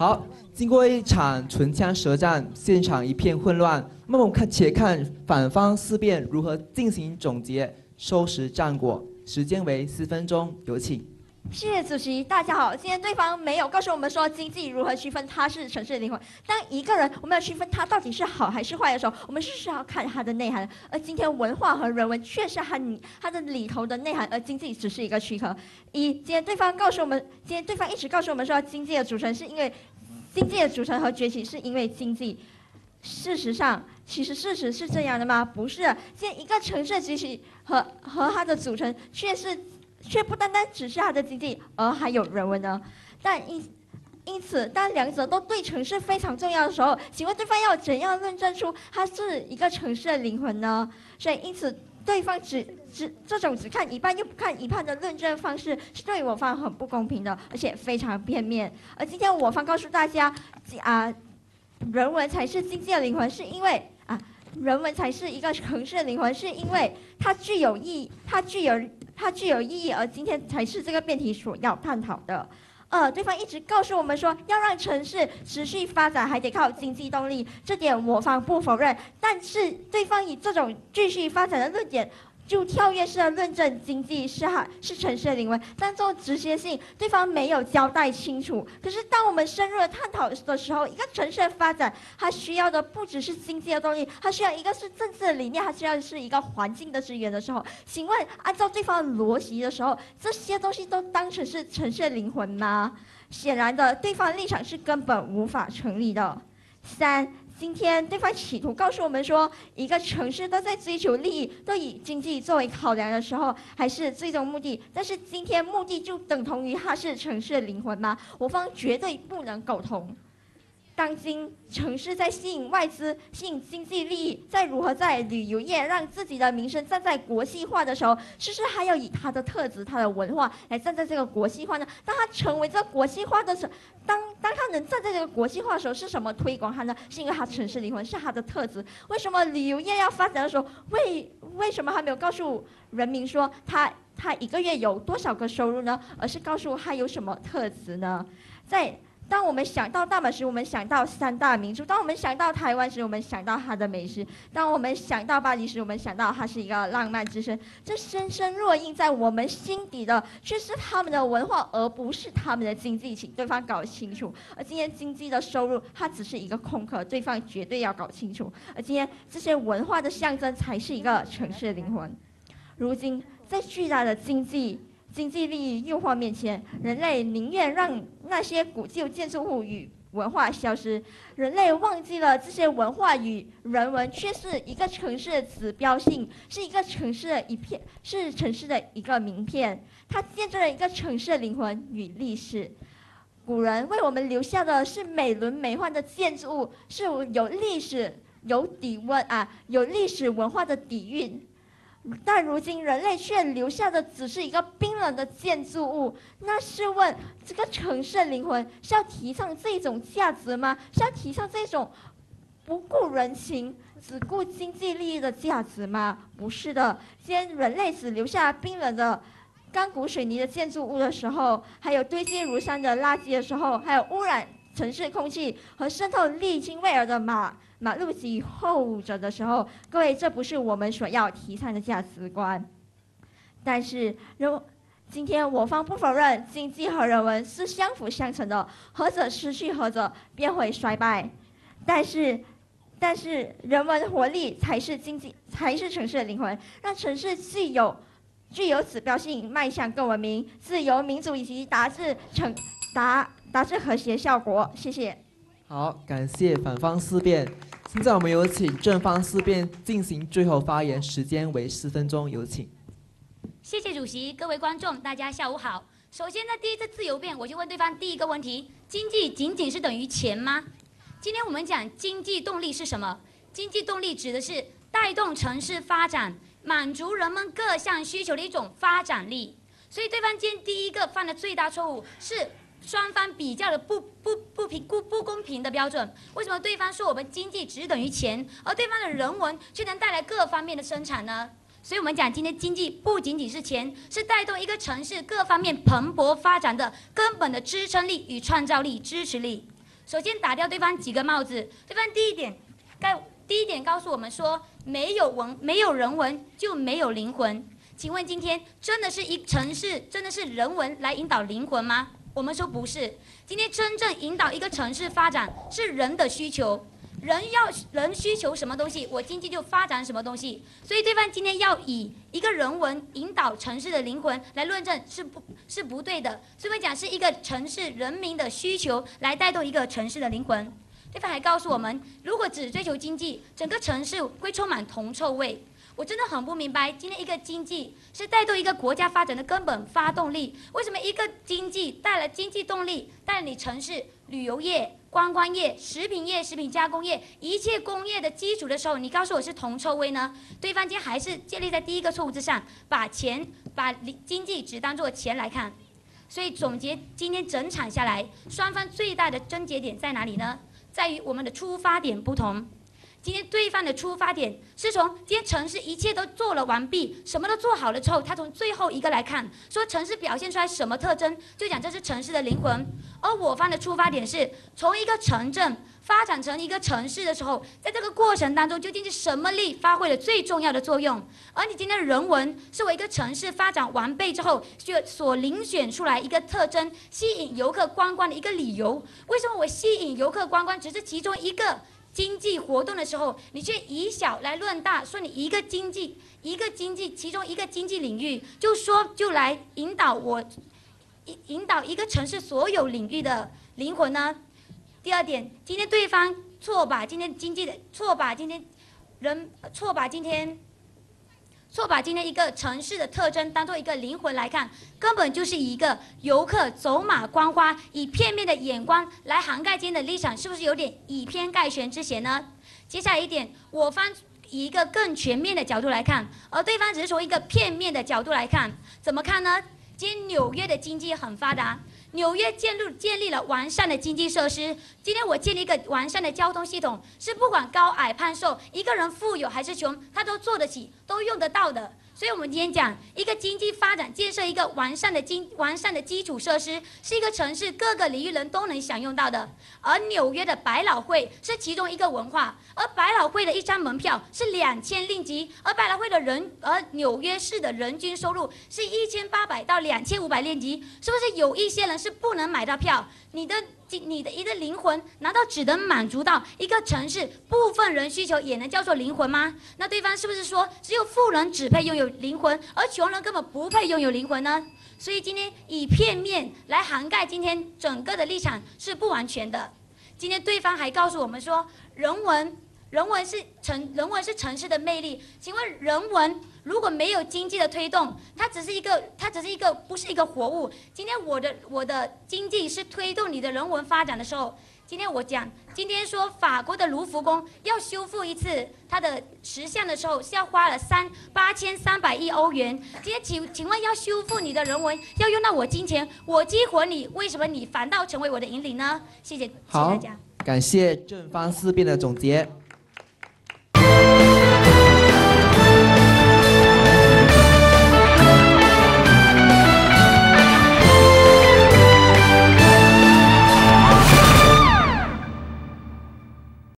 好，经过一场唇枪舌战，现场一片混乱。那么我们看，且看反方四辩如何进行总结、收拾战果。时间为四分钟，有请。谢谢主席，大家好。今天对方没有告诉我们说经济如何区分它是城市的灵魂。当一个人我们要区分他到底是好还是坏的时候，我们是需要看他的内涵。而今天文化和人文确实很它的里头的内涵，而经济只是一个躯壳。一，今天对方告诉我们，今天对方一直告诉我们说经济的组成是因为经济的组成和崛起是因为经济。事实上，其实事实是这样的吗？不是。现在一个城市崛起和和它的组成却是。却不单单只是它的经济，而还有人文呢。但因因此，当两者都对城市非常重要的时候，请问对方要怎样论证出它是一个城市的灵魂呢？所以，因此对方只只这种只看一半又不看一半的论证方式，是对我方很不公平的，而且非常片面。而今天我方告诉大家，啊，人文才是经济的灵魂，是因为啊，人文才是一个城市的灵魂，是因为它具有意义，它具有。它具有意义，而今天才是这个辩题所要探讨的。呃，对方一直告诉我们说，要让城市持续发展，还得靠经济动力，这点我方不否认。但是，对方以这种继续发展的论点。就跳跃式的论证经济是哈是城市的灵魂，但这种直接性，对方没有交代清楚。可是当我们深入的探讨的时候，一个城市的发展，它需要的不只是经济的动力，它需要一个是政治的理念，它需要是一个环境的资源的时候，请问按照对方的逻辑的时候，这些东西都当成是城市的灵魂吗？显然的，对方立场是根本无法成立的。三。今天对方企图告诉我们说，一个城市都在追求利益，都以经济作为考量的时候，还是最终目的。但是今天目的就等同于它是城市的灵魂吗？我方绝对不能苟同。当今城市在吸引外资、吸引经济利益，在如何在旅游业让自己的名声站在国际化的时候，是不是还要以它的特质、它的文化来站在这个国际化呢？当它成为这国际化的时候，当当它能站在这个国际化的时候，是什么推广它呢？是因为它城市灵魂，是它的特质。为什么旅游业要发展的时候，为为什么还没有告诉人民说它它一个月有多少个收入呢？而是告诉它有什么特质呢？在当我们想到大阪时，我们想到三大名著；当我们想到台湾时，我们想到它的美食；当我们想到巴黎时，我们想到它是一个浪漫之城。这深深烙印在我们心底的，却是他们的文化，而不是他们的经济，请对方搞清楚。而今天经济的收入，它只是一个空壳，对方绝对要搞清楚。而今天这些文化的象征，才是一个城市的灵魂。如今，在巨大的经济。经济利益诱惑面前，人类宁愿让那些古旧建筑物与文化消失。人类忘记了这些文化与人文，却是一个城市的指标性，是一个城市的一片，是城市的一个名片。它见证了一个城市的灵魂与历史。古人为我们留下的是美轮美奂的建筑物，是有历史、有底蕴啊，有历史文化的底蕴。但如今人类却留下的只是一个冰冷的建筑物。那试问，这个城市的灵魂是要提倡这种价值吗？是要提倡这种不顾人情、只顾经济利益的价值吗？不是的。今天人类只留下冰冷的钢骨水泥的建筑物的时候，还有堆积如山的垃圾的时候，还有污染城市空气和渗透沥青味儿的马。马路及后者的时候，各位，这不是我们所要提倡的价值观。但是，如今天我方不否认经济和人文是相辅相成的，何者失去何者便会衰败。但是，但是人文活力才是经济，才是城市的灵魂，让城市具有具有指标性，迈向更文明、自由、民主以及达至成达达至和谐效果。谢谢。好，感谢反方思辩。现在我们有请正方思辩进行最后发言，时间为四分钟，有请。谢谢主席，各位观众，大家下午好。首先呢，第一次自由辩，我就问对方第一个问题：经济仅仅是等于钱吗？今天我们讲经济动力是什么？经济动力指的是带动城市发展、满足人们各项需求的一种发展力。所以对方今天第一个犯的最大错误是。双方比较的不不不平不不公平的标准，为什么对方说我们经济只等于钱，而对方的人文却能带来各方面的生产呢？所以我们讲今天经济不仅仅是钱，是带动一个城市各方面蓬勃发展的根本的支撑力与创造力支持力。首先打掉对方几个帽子。对方第一点，告第一点告诉我们说，没有文，没有人文就没有灵魂。请问今天真的是一城市，真的是人文来引导灵魂吗？我们说不是。今天真正引导一个城市发展是人的需求。人要人需求什么东西，我经济就发展什么东西。所以对方今天要以一个人文引导城市的灵魂来论证是不，是不对的。所以我们讲是一个城市人民的需求来带动一个城市的灵魂。对方还告诉我们，如果只追求经济，整个城市会充满铜臭味。我真的很不明白，今天一个经济是带动一个国家发展的根本发动力，为什么一个经济带来经济动力，带领城市旅游业？观光业、食品业、食品加工业，一切工业的基础的时候，你告诉我是铜臭味呢？对方今天还是建立在第一个错误之上，把钱、把经济只当做钱来看。所以总结今天整场下来，双方最大的症结点在哪里呢？在于我们的出发点不同。今天对方的出发点是从今天城市一切都做了完毕，什么都做好了之后，他从最后一个来看，说城市表现出来什么特征，就讲这是城市的灵魂。而我方的出发点是从一个城镇发展成一个城市的时候，在这个过程当中究竟是什么力发挥了最重要的作用？而你今天人文是我一个城市发展完备之后，就所遴选出来一个特征，吸引游客观光的一个理由。为什么我吸引游客观光只是其中一个？经济活动的时候，你却以小来论大，说你一个经济一个经济其中一个经济领域，就说就来引导我引引导一个城市所有领域的灵魂呢？第二点，今天对方错把今天经济的错把今天人错把今天。错把今天一个城市的特征当做一个灵魂来看，根本就是一个游客走马观花，以片面的眼光来涵盖今天的立场，是不是有点以偏概全之嫌呢？接下来一点，我方以一个更全面的角度来看，而对方只是从一个片面的角度来看，怎么看呢？今天纽约的经济很发达。纽约建立建立了完善的经济设施。今天我建立一个完善的交通系统，是不管高矮胖瘦，一个人富有还是穷，他都做得起，都用得到的。所以，我们今天讲一个经济发展，建设一个完善的经完善的基础设施，是一个城市各个领域人都能享用到的。而纽约的百老汇是其中一个文化，而百老汇的一张门票是两千令吉，而百老汇的人，而纽约市的人均收入是一千八百到两千五百令吉，是不是有一些人是不能买到票？你的。你的一个灵魂，难道只能满足到一个城市部分人需求，也能叫做灵魂吗？那对方是不是说，只有富人只配拥有灵魂，而穷人根本不配拥有灵魂呢？所以今天以片面来涵盖今天整个的立场是不完全的。今天对方还告诉我们说，人文。人文是城，人文是城市的魅力。请问，人文如果没有经济的推动，它只是一个，它只是一个，不是一个活物。今天我的我的经济是推动你的人文发展的时候，今天我讲，今天说法国的卢浮宫要修复一次它的石像的时候，是要花了三八千三百亿欧元。今天请请问，要修复你的人文，要用到我金钱，我激活你，为什么你反倒成为我的引领呢？谢谢，谢谢大家。感谢正方四辩的总结。